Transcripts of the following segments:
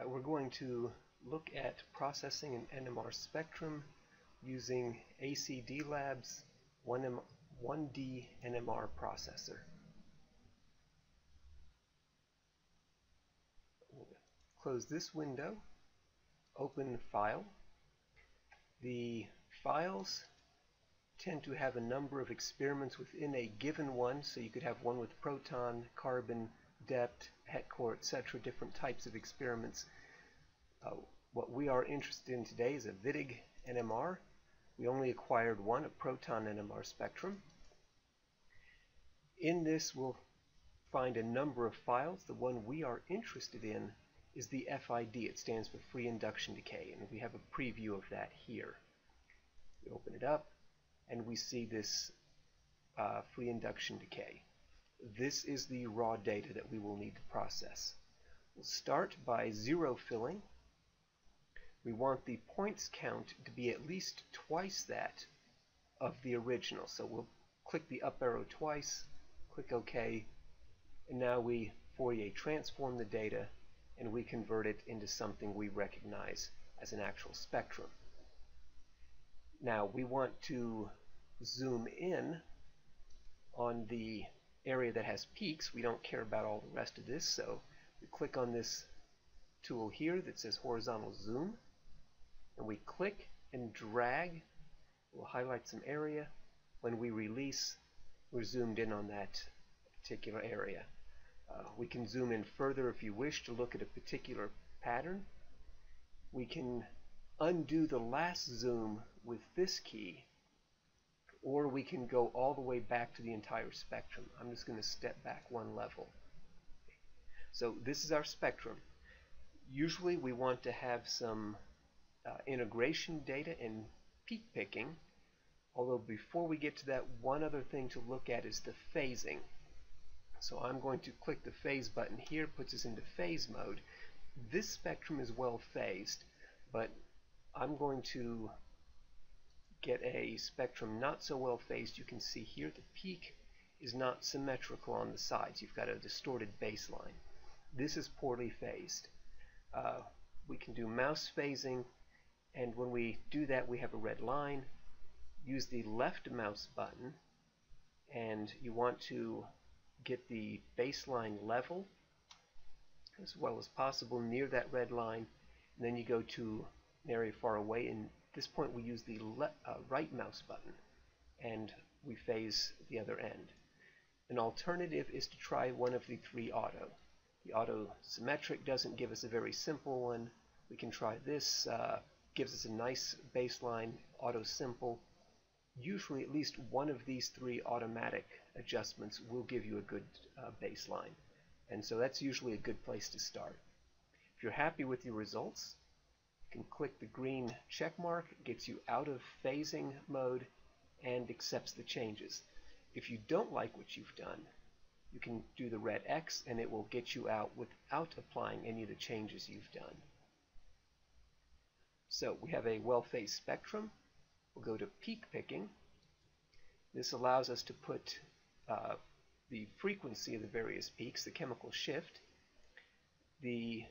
Right, we're going to look at processing an NMR spectrum using ACD Labs 1M 1D NMR processor. Close this window, open File. The files tend to have a number of experiments within a given one, so you could have one with proton, carbon, DEPT, HETCOR, etc., different types of experiments. Uh, what we are interested in today is a Wittig NMR. We only acquired one, a proton NMR spectrum. In this we'll find a number of files. The one we are interested in is the FID. It stands for free induction decay, and we have a preview of that here. We open it up, and we see this uh, free induction decay. This is the raw data that we will need to process. We'll start by zero filling. We want the points count to be at least twice that of the original. So we'll click the up arrow twice, click OK, and now we Fourier transform the data and we convert it into something we recognize as an actual spectrum. Now we want to zoom in on the area that has peaks, we don't care about all the rest of this, so we click on this tool here that says horizontal zoom, and we click and drag, we'll highlight some area. When we release, we're zoomed in on that particular area. Uh, we can zoom in further if you wish to look at a particular pattern. We can undo the last zoom with this key or we can go all the way back to the entire spectrum. I'm just going to step back one level. So this is our spectrum. Usually we want to have some uh, integration data and peak picking, although before we get to that, one other thing to look at is the phasing. So I'm going to click the phase button here, puts us into phase mode. This spectrum is well phased, but I'm going to get a spectrum not so well phased, you can see here the peak is not symmetrical on the sides. You've got a distorted baseline. This is poorly phased. Uh, we can do mouse phasing, and when we do that, we have a red line. Use the left mouse button, and you want to get the baseline level as well as possible near that red line. And then you go to an area far away and this point we use the uh, right mouse button and we phase the other end. An alternative is to try one of the three auto. The auto symmetric doesn't give us a very simple one. We can try this, uh, gives us a nice baseline, auto simple. Usually at least one of these three automatic adjustments will give you a good uh, baseline. And so that's usually a good place to start. If you're happy with your results, can click the green check mark, gets you out of phasing mode and accepts the changes. If you don't like what you've done, you can do the red X and it will get you out without applying any of the changes you've done. So we have a well-phased spectrum. We'll go to peak picking. This allows us to put uh, the frequency of the various peaks, the chemical shift, the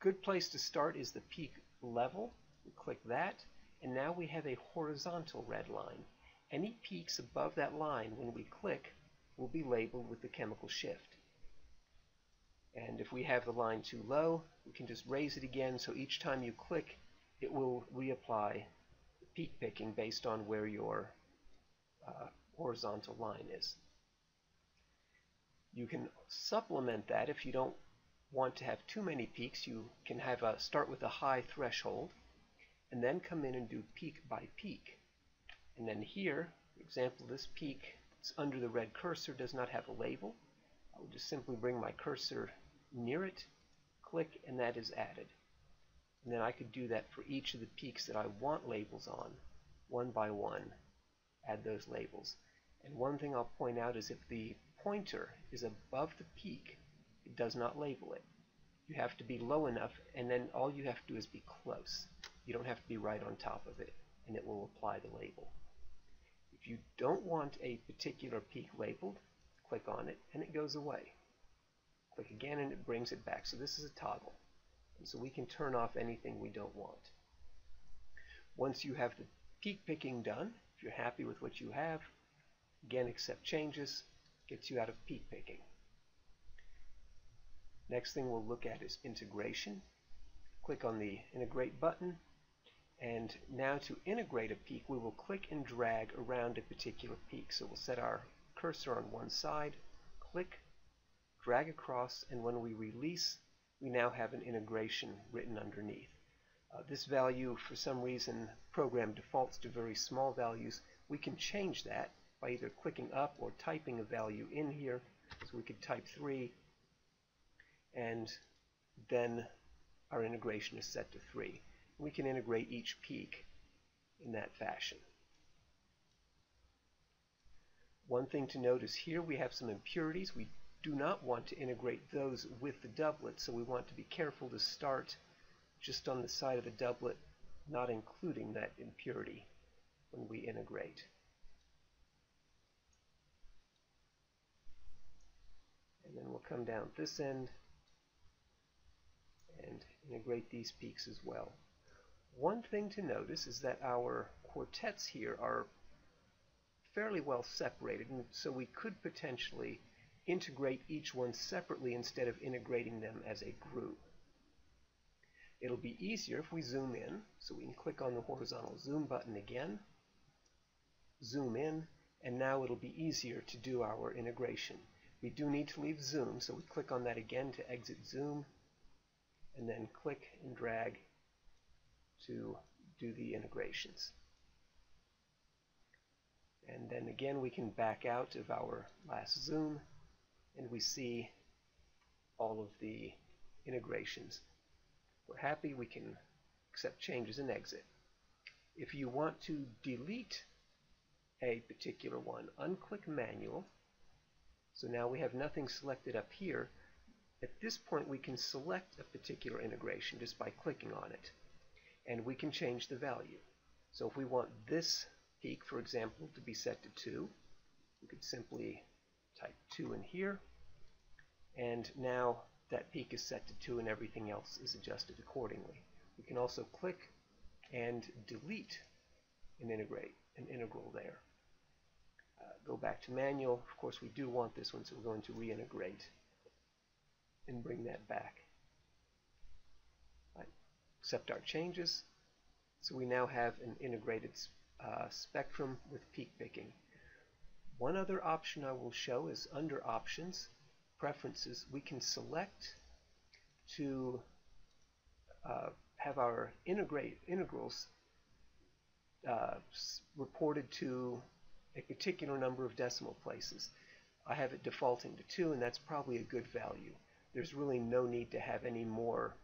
Good place to start is the peak level. We click that, and now we have a horizontal red line. Any peaks above that line, when we click, will be labeled with the chemical shift. And if we have the line too low, we can just raise it again, so each time you click, it will reapply the peak picking based on where your uh, horizontal line is. You can supplement that if you don't want to have too many peaks, you can have a start with a high threshold and then come in and do peak by peak. And then here, for example, this peak that's under the red cursor does not have a label. I will just simply bring my cursor near it, click, and that is added. And then I could do that for each of the peaks that I want labels on, one by one, add those labels. And one thing I'll point out is if the pointer is above the peak, it does not label it. You have to be low enough, and then all you have to do is be close. You don't have to be right on top of it, and it will apply the label. If you don't want a particular peak labeled, click on it, and it goes away. Click again, and it brings it back. So this is a toggle. And so we can turn off anything we don't want. Once you have the peak picking done, if you're happy with what you have, again accept changes, gets you out of peak picking. Next thing we'll look at is integration. Click on the integrate button and now to integrate a peak we will click and drag around a particular peak. So we'll set our cursor on one side, click, drag across, and when we release we now have an integration written underneath. Uh, this value, for some reason, program defaults to very small values. We can change that by either clicking up or typing a value in here. So we could type 3, and then our integration is set to 3. We can integrate each peak in that fashion. One thing to note is here we have some impurities. We do not want to integrate those with the doublet, so we want to be careful to start just on the side of the doublet, not including that impurity when we integrate. And then we'll come down this end and integrate these peaks as well. One thing to notice is that our quartets here are fairly well separated, and so we could potentially integrate each one separately instead of integrating them as a group. It'll be easier if we zoom in, so we can click on the horizontal zoom button again, zoom in, and now it'll be easier to do our integration. We do need to leave zoom, so we click on that again to exit zoom, and then click and drag to do the integrations. And then again we can back out of our last zoom and we see all of the integrations. We're happy we can accept changes and exit. If you want to delete a particular one, unclick manual. So now we have nothing selected up here. At this point we can select a particular integration just by clicking on it and we can change the value. So if we want this peak, for example, to be set to 2, we could simply type 2 in here, and now that peak is set to 2 and everything else is adjusted accordingly. We can also click and delete an integrate, an integral there. Uh, go back to manual. Of course, we do want this one, so we're going to reintegrate and bring that back. Right. Accept our changes. So we now have an integrated uh, spectrum with peak picking. One other option I will show is under Options, Preferences, we can select to uh, have our integrate integrals uh, reported to a particular number of decimal places. I have it defaulting to 2 and that's probably a good value. There's really no need to have any more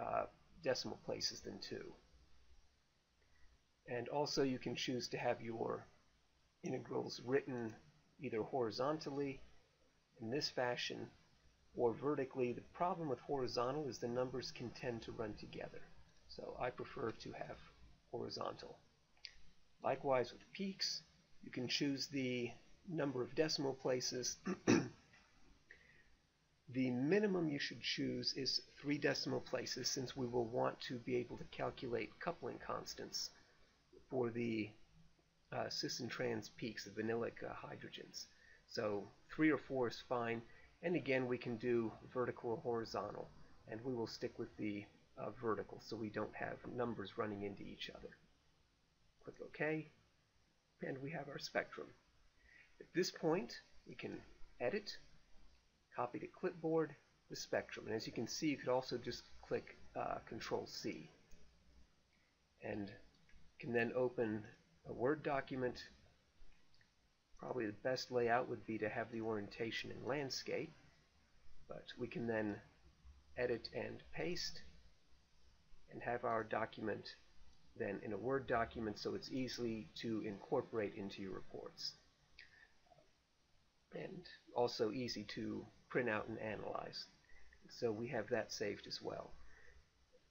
uh, decimal places than 2. And also you can choose to have your integrals written either horizontally in this fashion or vertically. The problem with horizontal is the numbers can tend to run together. So I prefer to have horizontal. Likewise with peaks, you can choose the number of decimal places. the minimum you should choose is three decimal places since we will want to be able to calculate coupling constants for the uh, cis and trans peaks, the vinylic uh, hydrogens. So three or four is fine. And again, we can do vertical or horizontal. And we will stick with the uh, vertical so we don't have numbers running into each other. Click OK. And we have our spectrum. At this point, we can edit, copy to clipboard, the spectrum. And as you can see, you could also just click uh, Control C. And can then open a Word document. Probably the best layout would be to have the orientation in landscape, but we can then edit and paste and have our document then in a Word document so it's easy to incorporate into your reports. And also easy to print out and analyze. So we have that saved as well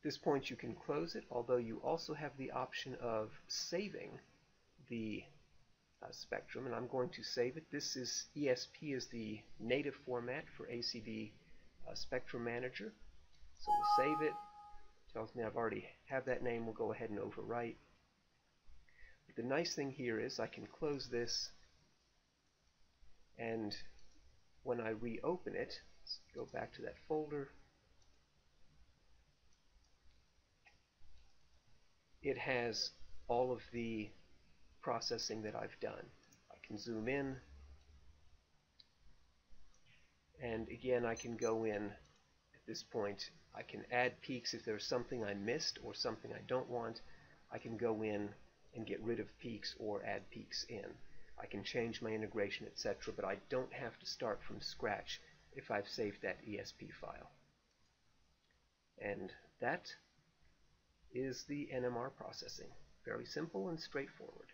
this point you can close it, although you also have the option of saving the uh, spectrum, and I'm going to save it. This is ESP is the native format for ACD uh, Spectrum Manager. So we'll save it. Tells me I've already have that name. We'll go ahead and overwrite. But the nice thing here is I can close this and when I reopen it, let's go back to that folder, it has all of the processing that I've done. I can zoom in. And again I can go in. At this point I can add peaks if there's something I missed or something I don't want. I can go in and get rid of peaks or add peaks in I can change my integration etc but I don't have to start from scratch if I've saved that ESP file. And that is the NMR processing. Very simple and straightforward